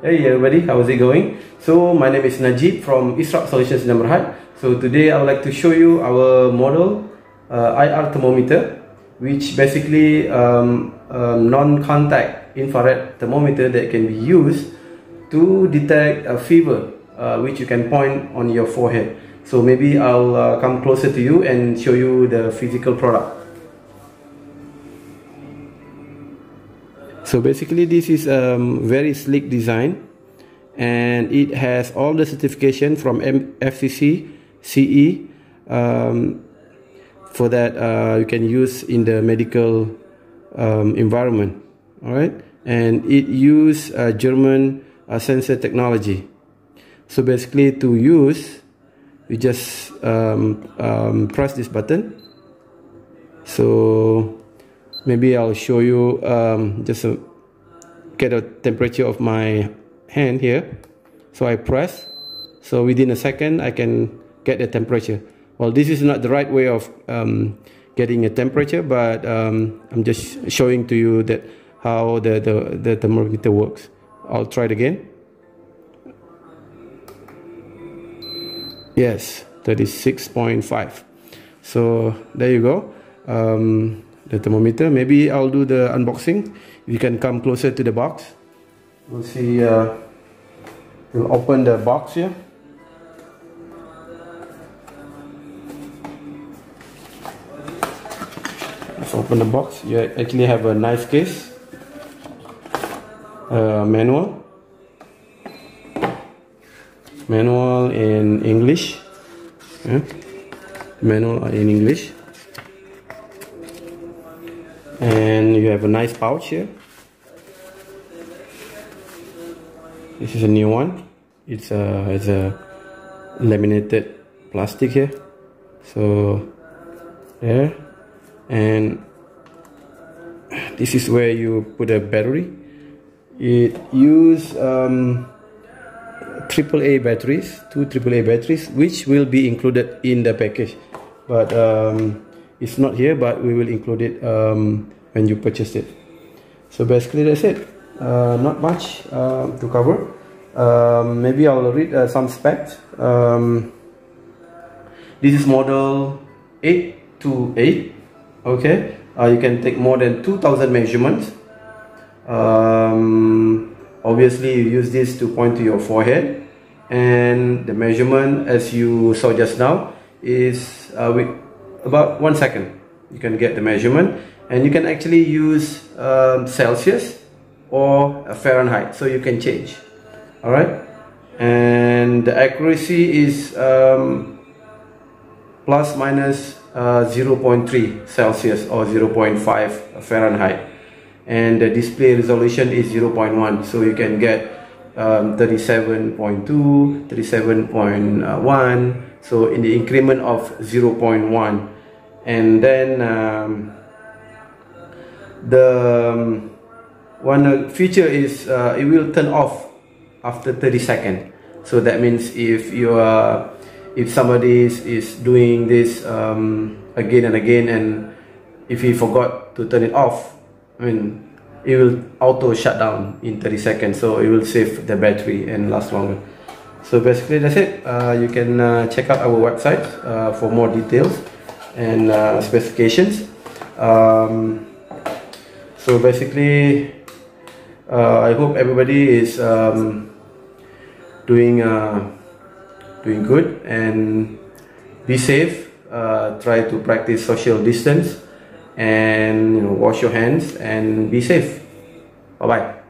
Hey everybody, how's it going? So my name is Najib from Israq Solutions in Berhad. So today I would like to show you our model uh, IR thermometer which basically um, um, non-contact infrared thermometer that can be used to detect a fever uh, which you can point on your forehead. So maybe I'll uh, come closer to you and show you the physical product. So basically this is a um, very sleek design and it has all the certification from FCC, CE um, for that uh, you can use in the medical um, environment. Alright, and it use uh, German uh, sensor technology. So basically to use, you just um, um, press this button. So maybe I'll show you um, just a, get a temperature of my hand here. So I press. So within a second I can get the temperature. Well this is not the right way of um, getting a temperature but um, I'm just showing to you that how the, the, the thermometer works. I'll try it again. Yes 36.5 so there you go. Um, the thermometer. Maybe I'll do the unboxing. You can come closer to the box. We'll see. Uh, we'll open the box here. Let's open the box. You actually have a nice case. Uh, manual. Manual in English. Yeah. Manual in English and you have a nice pouch here. This is a new one. It's a it's a laminated plastic here. So there. And this is where you put a battery. It use um, AAA batteries two AAA batteries which will be included in the package. But um, it's not here but we will include it um, when you purchase it. So basically that's it. Uh, not much uh, to cover. Um, maybe I'll read uh, some specs. Um, this is model 828 okay. Uh, you can take more than 2000 measurements. Um, obviously you use this to point to your forehead. And the measurement as you saw just now is uh, with about one second. You can get the measurement. And you can actually use um, Celsius or Fahrenheit so you can change. All right and the accuracy is um, plus minus uh, 0.3 Celsius or 0.5 Fahrenheit. And the display resolution is 0.1 so you can get um, 37.2 37.1 so in the increment of 0.1 and then um, the um, one feature is uh, it will turn off after 30 seconds. So that means if you are if somebody is, is doing this um, again and again and if he forgot to turn it off I mean it will auto shut down in 30 seconds. So it will save the battery and last longer so basically that's it. Uh, you can uh, check out our website uh, for more details and uh, specifications. Um, so basically uh, I hope everybody is um, doing uh, doing good and be safe. Try to practice social distance and you know wash your hands and be safe. Bye bye